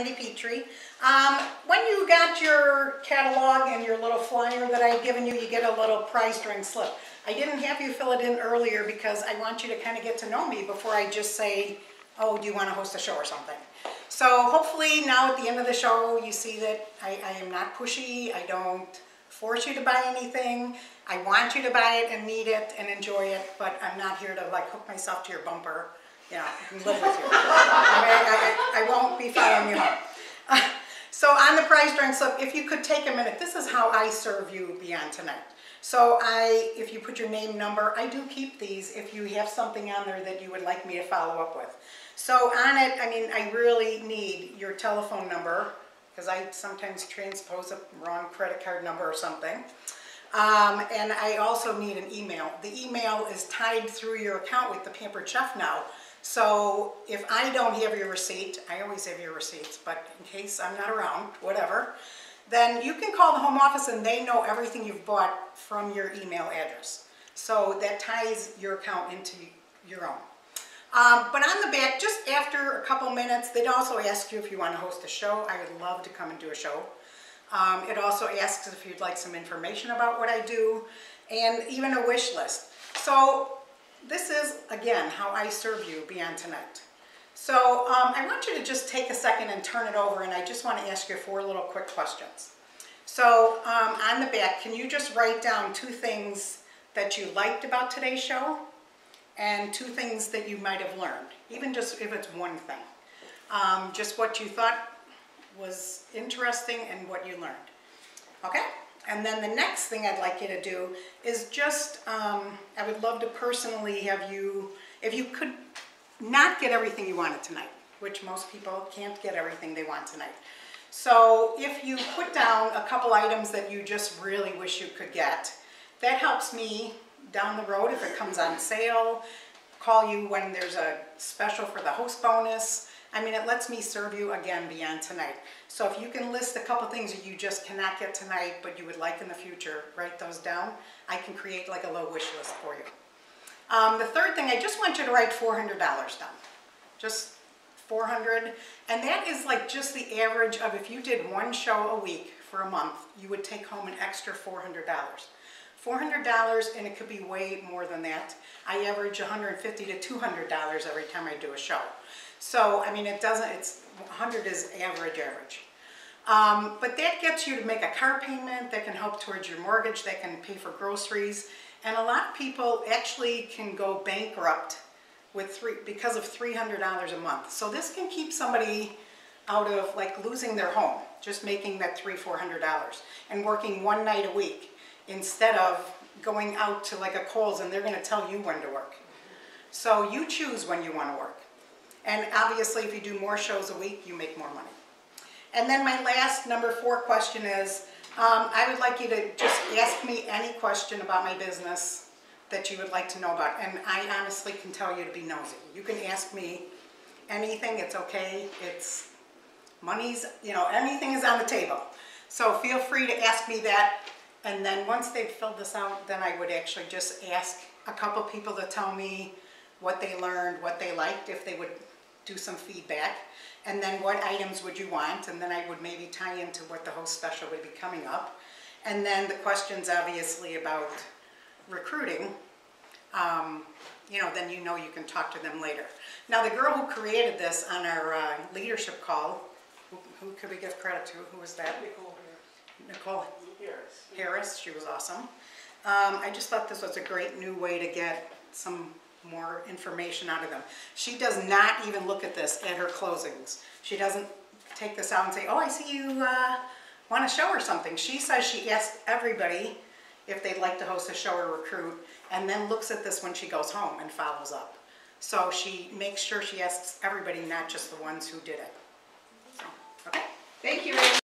Andy Petry. Um, when you got your catalog and your little flyer that I had given you, you get a little prize drawing slip. I didn't have you fill it in earlier because I want you to kind of get to know me before I just say, oh, do you want to host a show or something? So hopefully now at the end of the show, you see that I, I am not pushy. I don't force you to buy anything. I want you to buy it and need it and enjoy it, but I'm not here to like hook myself to your bumper you know, live with you. I, I, I, won't be following you home. so on the prize drawing slip, if you could take a minute, this is how I serve you beyond tonight. So I, if you put your name, number, I do keep these if you have something on there that you would like me to follow up with. So on it, I mean, I really need your telephone number because I sometimes transpose a wrong credit card number or something. Um, and I also need an email. The email is tied through your account with the Pampered Chef now. So if I don't have your receipt, I always have your receipts, but in case I'm not around, whatever, then you can call the home office and they know everything you've bought from your email address. So that ties your account into your own. Um, but on the back, just after a couple minutes, they'd also ask you if you want to host a show. I would love to come and do a show. Um, it also asks if you'd like some information about what I do and even a wish list. So this is, again, how I serve you beyond tonight. So um, I want you to just take a second and turn it over and I just want to ask you four little quick questions. So um, on the back, can you just write down two things that you liked about today's show and two things that you might have learned, even just if it's one thing. Um, just what you thought was interesting and what you learned. Okay? And then the next thing I'd like you to do is just, um, I would love to personally have you, if you could not get everything you wanted tonight, which most people can't get everything they want tonight. So if you put down a couple items that you just really wish you could get, that helps me down the road if it comes on sale, call you when there's a special for the host bonus, I mean, it lets me serve you again beyond tonight. So if you can list a couple things that you just cannot get tonight, but you would like in the future, write those down. I can create like a little wish list for you. Um, the third thing, I just want you to write $400 down. Just 400 and that is like just the average of if you did one show a week for a month you would take home an extra $400 $400 and it could be way more than that I average $150 to $200 every time I do a show so, I mean, it doesn't, it's, 100 is average, average. Um, but that gets you to make a car payment, that can help towards your mortgage, that can pay for groceries. And a lot of people actually can go bankrupt with three, because of $300 a month. So this can keep somebody out of like losing their home, just making that three, $400 and working one night a week instead of going out to like a Kohl's and they're gonna tell you when to work. So you choose when you wanna work. And obviously, if you do more shows a week, you make more money. And then my last number four question is, um, I would like you to just ask me any question about my business that you would like to know about. And I honestly can tell you to be nosy. You can ask me anything, it's okay. It's money's, you know, anything is on the table. So feel free to ask me that. And then once they've filled this out, then I would actually just ask a couple people to tell me what they learned, what they liked, if they would do some feedback, and then what items would you want, and then I would maybe tie into what the host special would be coming up. And then the questions obviously about recruiting, um, you know, then you know you can talk to them later. Now the girl who created this on our uh, leadership call, who, who could we give credit to? Who was that? Nicole Nicole Harris. Harris, she was awesome. Um, I just thought this was a great new way to get some more information out of them. She does not even look at this at her closings. She doesn't take this out and say, oh, I see you uh, want a show or something. She says she asks everybody if they'd like to host a show or recruit, and then looks at this when she goes home and follows up. So she makes sure she asks everybody, not just the ones who did it. So, okay. Thank you.